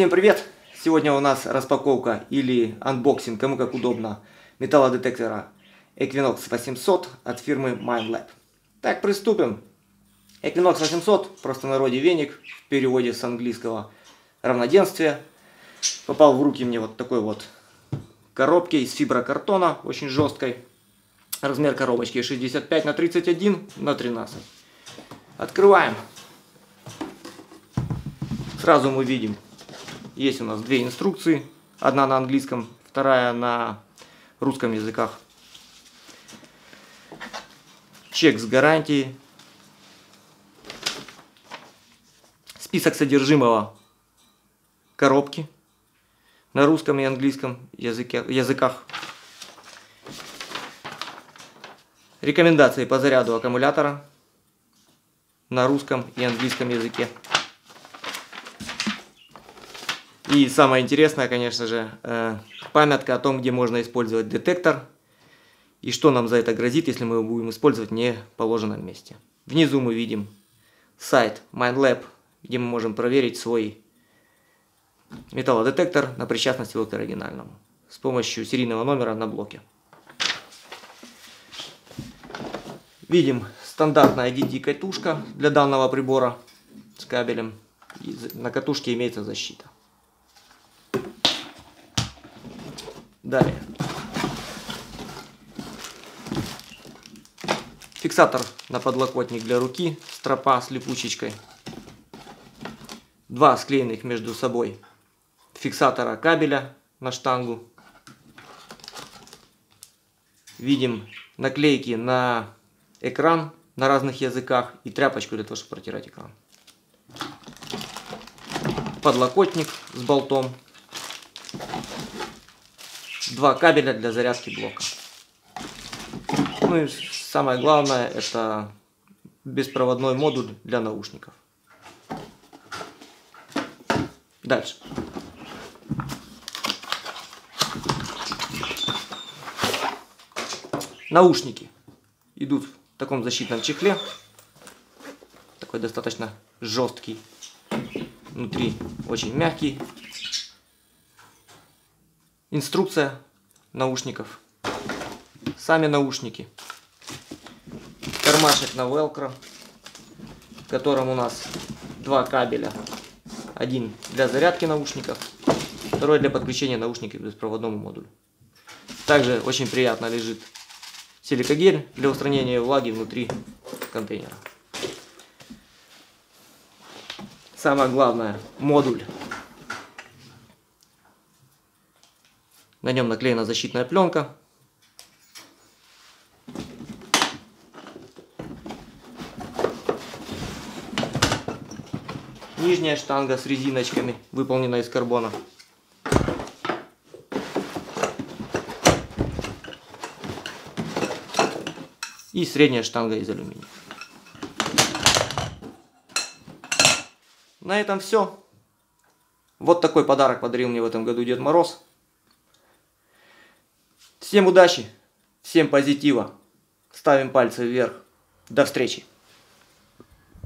Всем привет! Сегодня у нас распаковка или unboxing, кому как удобно, металлодетектора Equinox 800 от фирмы Minelab. Так, приступим. Equinox 800, просто в народе веник, в переводе с английского равноденствие. Попал в руки мне вот такой вот коробки из фиброкартона, очень жесткой. Размер коробочки 65 на 31 на 13. Открываем. Сразу мы видим, есть у нас две инструкции. Одна на английском, вторая на русском языках. Чек с гарантией. Список содержимого коробки на русском и английском языке, языках. Рекомендации по заряду аккумулятора на русском и английском языке. И самое интересное, конечно же, э, памятка о том, где можно использовать детектор и что нам за это грозит, если мы его будем использовать в неположенном месте. Внизу мы видим сайт MindLab, где мы можем проверить свой металлодетектор на причастность его к оригинальному с помощью серийного номера на блоке. Видим стандартная DT-катушка для данного прибора с кабелем. на катушке имеется защита. Далее. Фиксатор на подлокотник для руки, стропа с липучечкой. Два склеенных между собой фиксатора кабеля на штангу. Видим наклейки на экран на разных языках и тряпочку для того, чтобы протирать экран. Подлокотник с болтом два кабеля для зарядки блока. Ну и самое главное, это беспроводной модуль для наушников. Дальше. Наушники идут в таком защитном чехле. Такой достаточно жесткий. Внутри очень мягкий. Инструкция наушников. Сами наушники. Кармашек на велкро, в котором у нас два кабеля. Один для зарядки наушников, второй для подключения наушников к беспроводному модулю. Также очень приятно лежит силикогель для устранения влаги внутри контейнера. Самое главное, модуль На нем наклеена защитная пленка. Нижняя штанга с резиночками, выполнена из карбона. И средняя штанга из алюминия. На этом все. Вот такой подарок подарил мне в этом году Дед Мороз. Всем удачи, всем позитива. Ставим пальцы вверх. До встречи.